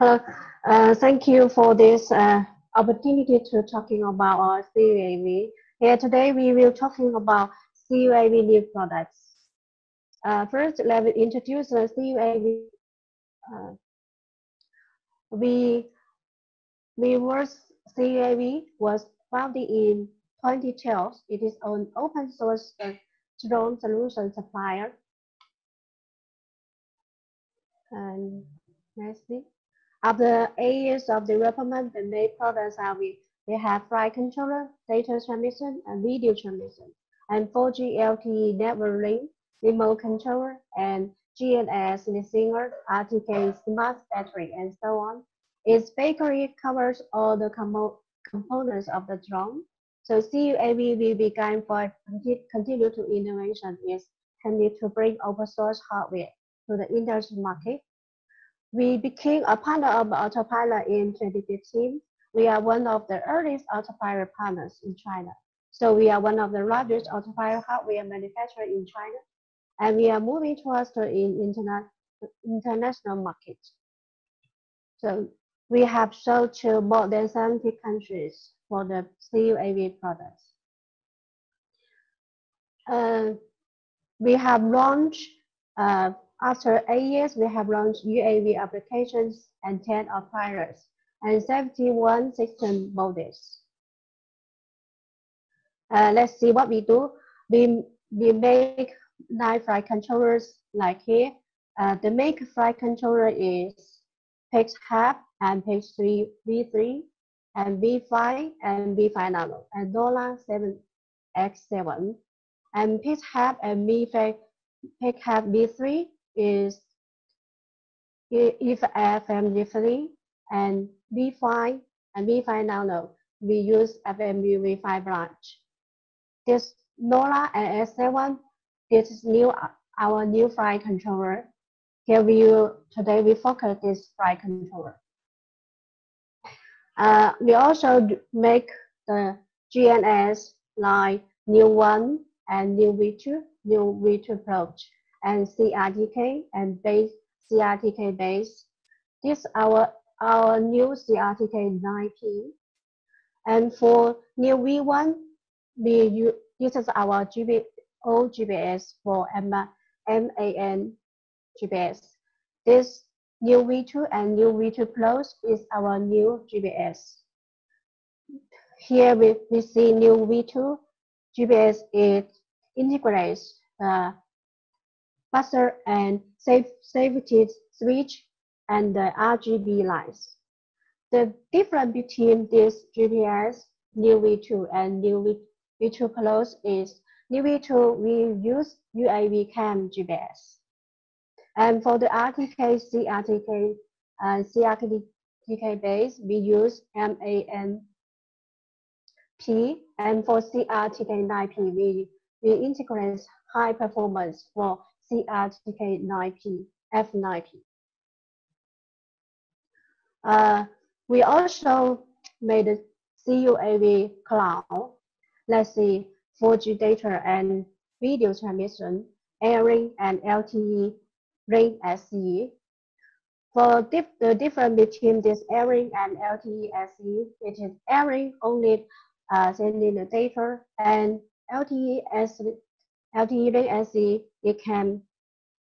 Hello, uh, thank you for this uh, opportunity to talking about our CUAV. Here today we will talking about CUAV new products. Uh, first, let me introduce the CUAV. Uh, we we was CUAV was founded in 2012. It is an open source uh, drone solution supplier. And lastly, after eight years of development, the main products are we, we have flight controller, data transmission, and video transmission, and 4G LTE network link, remote controller, and GNS listener, RTK smart battery, and so on. Its bakery covers all the compo components of the drone. So CUAV will begin for continue to innovation is tended to bring open source hardware to the industry market we became a partner of ArduPilot in 2015. We are one of the earliest ArduPilot partners in China. So we are one of the largest ArduPilot hardware manufacturer in China. And we are moving towards the in international market. So we have sold to more than 70 countries for the CUAV products. Uh, we have launched uh, after eight years, we have launched UAV applications and 10 operators and 71 system models. Uh, let's see what we do. We, we make nine flight controllers like here. Uh, the make flight controller is page hub and page 3 V3 and V5 and V5 Nano and DOLA 7X7 and page hub and V5 page hub V3 is if FMU 3 and V5 and V5 nano, we use FMU V5 branch. This NOLA and S7, this is new our new flight controller. Here we today we focus this flight controller. Uh, we also make the GNS like new one and new V2, new V2 approach and CRTK and base CRTK base. This our our new CRTK 9P. And for new V1, we use, this is our GB, GBS for MAN GBS. This new V2 and new V2 Plus is our new GBS. Here we, we see new V2 GBS it integrates the buzzer and safety switch and the RGB lights. The difference between this GPS New V2 and New V2 Plus is New V2 we use UAVCAN GPS. And for the RTK, CRTK, uh, CRTK base, we use M8P. And for CRTK9P, we, we integrate high performance for CRTK9P, F9P. Uh, we also made a CUAV cloud. Let's see 4G data and video transmission, AirLink and LTE Link SE. For dif the difference between this AirLink and LTE SE, it is AirLink only uh, sending the data and LTE SE LTE SE, it can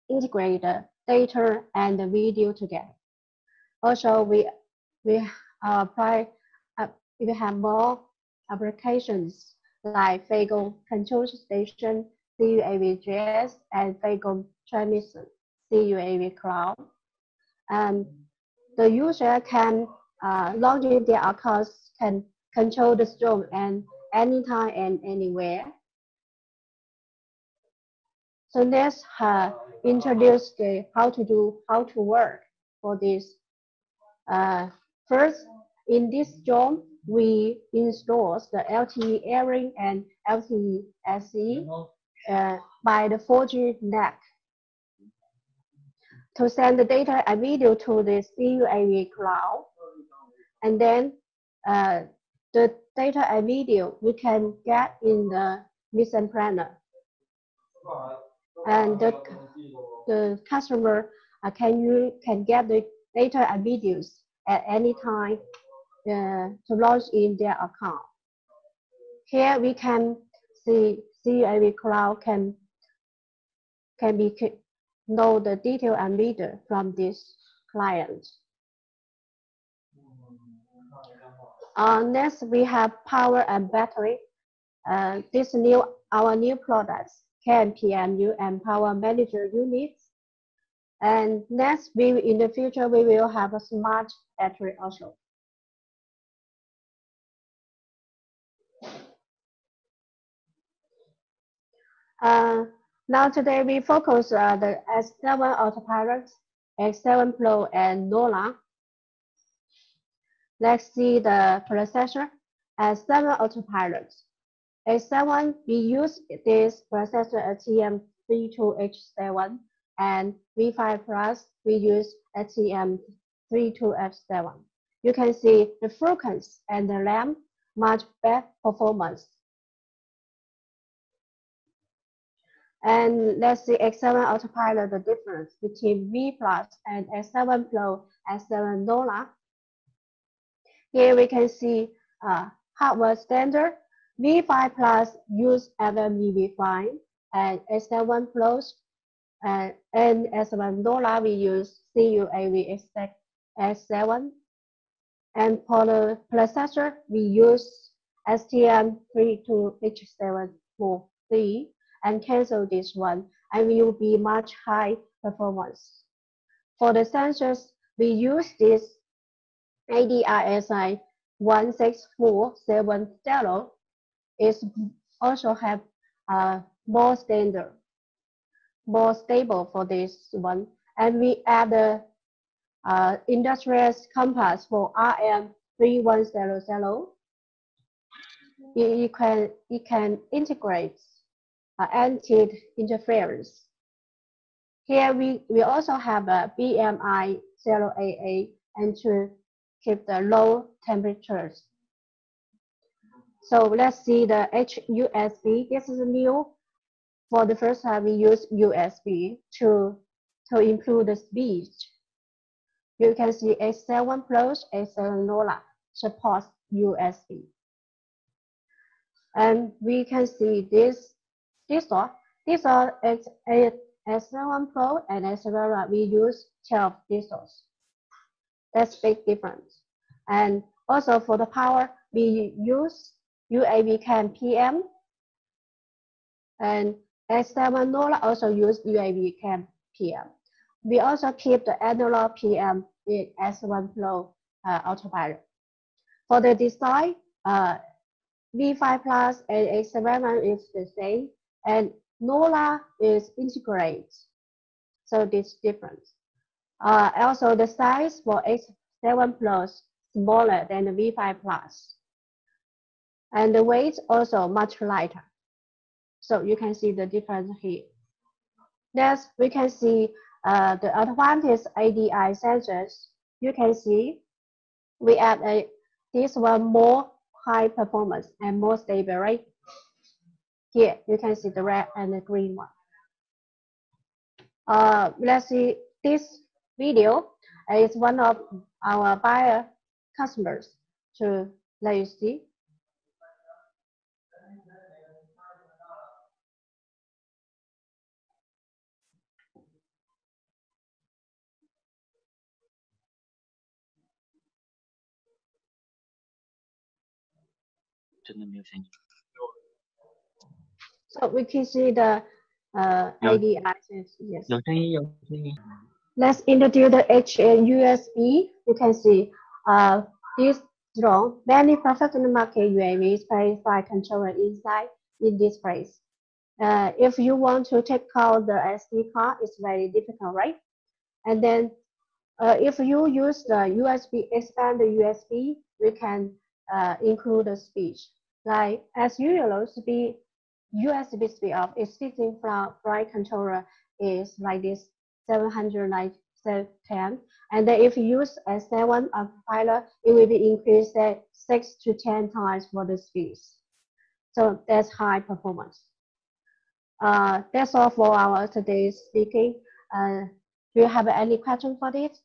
integrate the data and the video together. Also, we we uh, apply uh, we have more applications like Fagon control station, CUAV JS, and Fagon transmission, CUAV cloud. And the user can uh, log in their accounts, can control the drone and anytime and anywhere. So let's uh, introduce the how to do, how to work for this. Uh, first, in this job, we install the LTE AirLink and LTE SE uh, by the 4G NAC to send the data and video to the CUAV cloud. And then uh, the data and video we can get in the mission planner and the, the customer uh, can you can get the data and videos at any time uh, to launch in their account. Here we can see CUAV Cloud can, can be know the detail and reader from this client. Uh, next, we have power and battery. Uh, this new our new products can PMU and power manager units. And next, we in the future we will have a smart battery also. Uh, now today we focus uh, the S7 Autopilot, X7 Pro, and NOLA. Let's see the processor. S7 Autopilot. A7, we use this processor STM32H7 and V5 Plus, we use STM32F7. You can see the focus and the RAM much better performance. And let's see X7 Autopilot, the difference between V Plus and S7 Pro, S7 NOLA. Here we can see uh, hardware standard V5 Plus use LMEV5 and S7 Plus uh, and S7 NOLA we use CUAV S7 and for the processor we use STM32H743 and cancel this one and we will be much high performance. For the sensors, we use this ADRSI 16470 is also have uh, more standard, more stable for this one. And we add the uh, industrial compass for RM3100. It, it, can, it can integrate uh, anti-interference. Here we, we also have a BMI 0AA and to keep the low temperatures. So let's see the HUSB. This is new. For the first time, we use USB to, to improve the speed. You can see A7 Plus, A7 NOLA supports USB. And we can see this, this one. This one is a S7 Pro and S7 we use 12 diesels. That's big difference. And also for the power, we use UAVCAN PM. And S7 NOLA also use UAVCAN PM. We also keep the analog PM in S1 Pro uh, autopilot. For the design, uh, V5 Plus and X7 is the same, and NOLA is integrated. So this difference. Uh, also, the size for X7 Plus smaller than the V5 Plus and the weight also much lighter. So you can see the difference here. Next, we can see uh, the advantage ADI sensors. You can see we add a, this one more high performance and more stable, right? Here, you can see the red and the green one. Uh, let's see this video is one of our buyer customers to let you see. 真的没有声音。So we can see the uh, ID access. Yes. 有声音，有声音。Let's introduce the HUSB. You can see uh, this drone. Many professional market UAVs by controller inside in this place. Uh, if you want to take out the SD card, it's very difficult, right? And then uh, if you use the USB, expand the USB, we can uh, include the speech. Like as usual, speed USB speed of existing flight controller is like this 710. And then if you use a 7 of pilot, it will be increased at 6 to 10 times for the speeds. So that's high performance. Uh, that's all for our today's speaking. Uh, do you have any question for this?